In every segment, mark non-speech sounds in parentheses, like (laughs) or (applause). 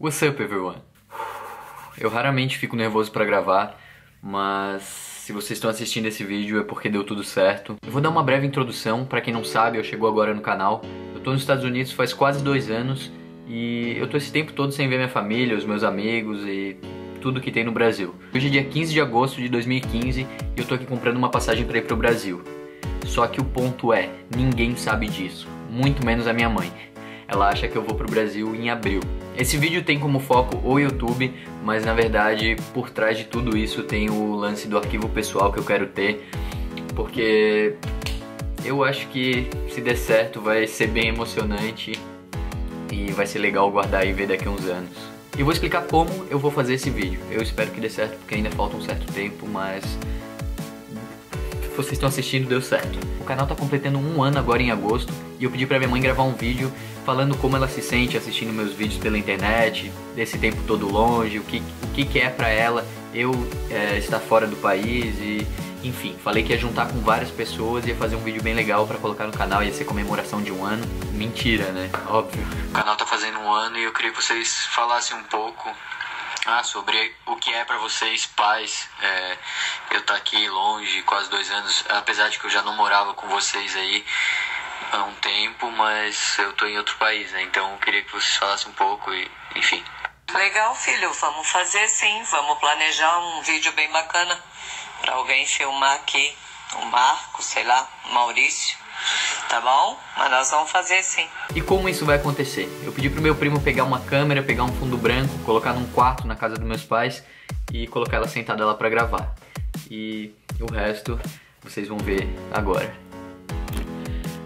What's up, everyone? Eu raramente fico nervoso para gravar, mas se vocês estão assistindo esse vídeo é porque deu tudo certo. Eu vou dar uma breve introdução para quem não sabe, eu chegou agora no canal. Eu tô nos Estados Unidos faz quase dois anos e eu tô esse tempo todo sem ver minha família, os meus amigos e tudo que tem no Brasil. Hoje é dia 15 de agosto de 2015 e eu tô aqui comprando uma passagem para ir pro Brasil. Só que o ponto é, ninguém sabe disso, muito menos a minha mãe. Ela acha que eu vou pro Brasil em abril. Esse vídeo tem como foco o YouTube, mas na verdade por trás de tudo isso tem o lance do arquivo pessoal que eu quero ter, porque eu acho que se der certo vai ser bem emocionante e vai ser legal guardar e ver daqui a uns anos. E vou explicar como eu vou fazer esse vídeo. Eu espero que dê certo, porque ainda falta um certo tempo, mas vocês estão assistindo deu certo. O canal tá completando um ano agora em agosto e eu pedi pra minha mãe gravar um vídeo falando como ela se sente assistindo meus vídeos pela internet, desse tempo todo longe, o que, o que, é pra ela eu é, estar fora do país e enfim, falei que ia juntar com várias pessoas e ia fazer um vídeo bem legal para colocar no canal, ia ser comemoração de um ano. Mentira, né? Óbvio. O canal tá fazendo um ano e eu queria que vocês falassem um pouco sobre o que é para vocês, pais, é, eu tô aqui longe, quase dois anos, apesar de que eu já não morava com vocês aí há um tempo, mas eu tô em outro país, né? Então eu queria que vocês falassem um pouco e, enfim. Legal, filho, vamos fazer sim, vamos planejar um vídeo bem bacana para alguém filmar aqui, o Marco, sei lá, o Maurício. Tá bom? Mas nós vamos fazer sim. E como isso vai acontecer? Eu pedi pro meu primo pegar uma câmera, pegar um fundo branco, colocar num quarto na casa dos meus pais e colocar ela sentada lá para gravar. E o resto vocês vão ver agora.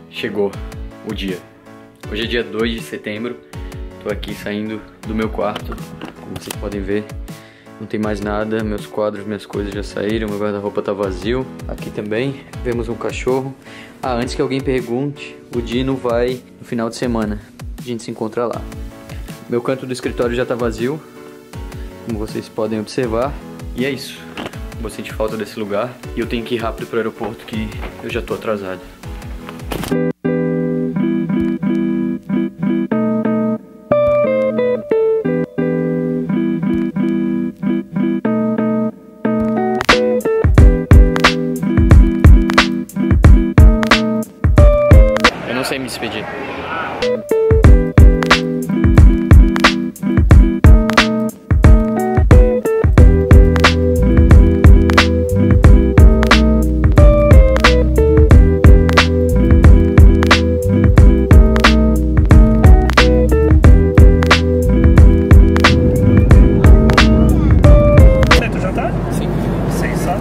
Chegou o dia. Hoje é dia 2 de setembro. Tô aqui saindo do meu quarto, como vocês podem ver. Não tem mais nada, meus quadros, minhas coisas já saíram, meu guarda-roupa tá vazio. Aqui também vemos um cachorro. Ah, antes que alguém pergunte, o Dino vai no final de semana. A gente se encontra lá. Meu canto do escritório já tá vazio, como vocês podem observar. E é isso. Vou sentir falta desse lugar e eu tenho que ir rápido pro aeroporto que eu já tô atrasado. Despedir. Sim. Seis só?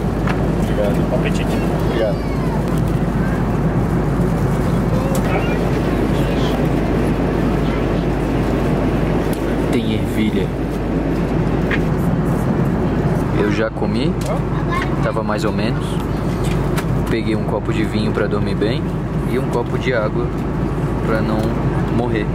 Obrigado. Bom apetite. Obrigado. Tem ervilha. Eu já comi, tava mais ou menos. Peguei um copo de vinho para dormir bem e um copo de água para não morrer.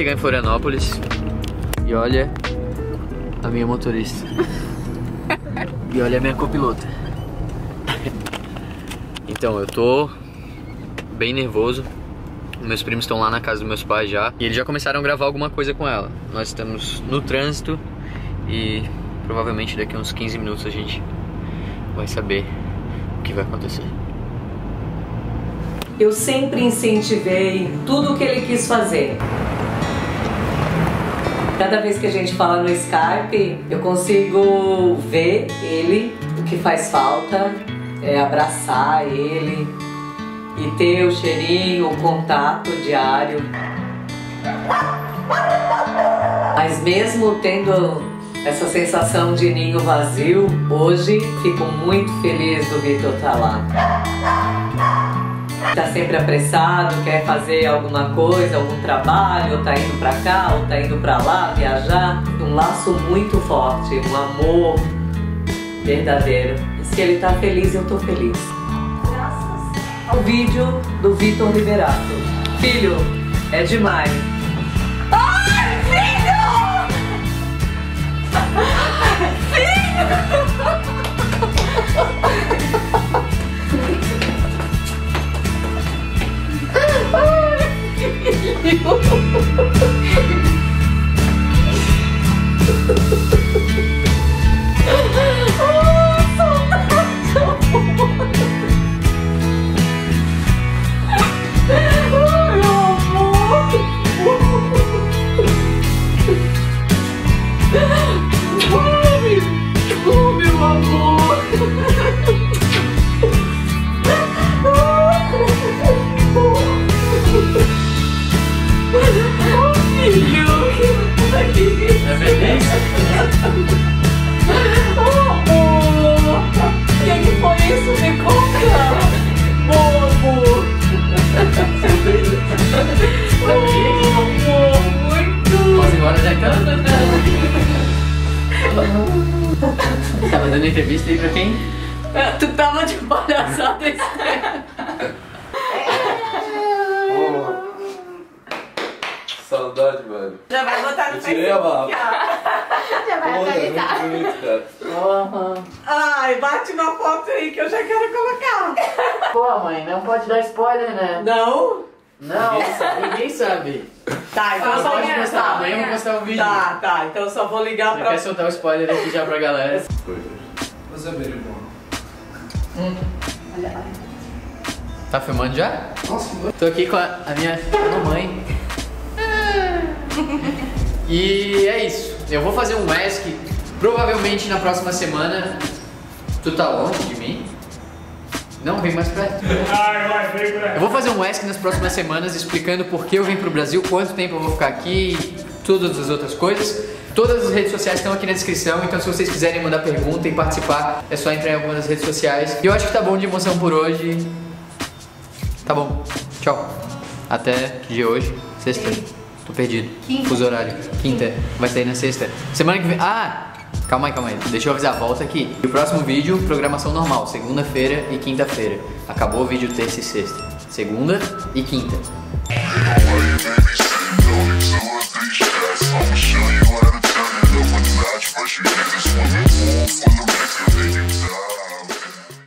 Chegar em Florianópolis e olha a minha motorista. e olha a minha copilota. Então, eu tô bem nervoso. Meus primos estão lá na casa dos meus pais já. E eles já começaram a gravar alguma coisa com ela. Nós estamos no trânsito e provavelmente daqui a uns 15 minutos a gente vai saber o que vai acontecer. Eu sempre incentivei tudo o que ele quis fazer. Cada vez que a gente fala no Skype, eu consigo ver ele, o que faz falta é abraçar ele e ter o cheirinho, o contato diário. Mas mesmo tendo essa sensação de ninho vazio, hoje fico muito feliz do Vitor estar lá. Tá sempre apressado, quer fazer alguma coisa, algum trabalho, ou tá indo pra cá, ou tá indo pra lá, viajar. Um laço muito forte, um amor verdadeiro. E se ele tá feliz, eu tô feliz. Graças ao vídeo do Vitor Liberato. Filho, é demais. Ai, filho! (laughs) 诶 (laughs) 呦 entrevista aí pra quem? Tu tava de palhaçada (laughs) estranha. Saudade, mano. Já vai botar no Eu tirei a barra. Já vai Porra, é atualizar. muito bonito, cara. Ai, bate uma foto aí que eu já quero colocar. Pô, mãe, não pode dar spoiler, né? Não? Não, ninguém sabe. Tá, então Não só pode vou postar, amanhã eu vou postar o vídeo. Tá, tá, então eu só vou ligar Você pra. quer soltar o spoiler aqui já pra galera? Você é meu irmão. Tá filmando já? Nossa. Tô aqui com a, a minha mamãe. E é isso. Eu vou fazer um mask provavelmente na próxima semana. Tu tá longe de mim? Não, vem mais perto. Eu vou fazer um mask nas próximas semanas explicando por que eu vim pro Brasil, quanto tempo eu vou ficar aqui e todas as outras coisas. Todas as redes sociais estão aqui na descrição, então se vocês quiserem mandar pergunta e participar, é só entrar em algumas das redes sociais. E eu acho que tá bom de emoção por hoje. Tá bom. Tchau. Até de hoje, sexta. Tô perdido. Quinta. Fuso horário. Quinta. Vai sair na sexta. Semana que vem. Ah! Calma aí, calma aí. Deixa eu avisar. Volta aqui. E o próximo vídeo, programação normal. Segunda-feira e quinta-feira. Acabou o vídeo terça e sexta. Segunda e quinta. Yes.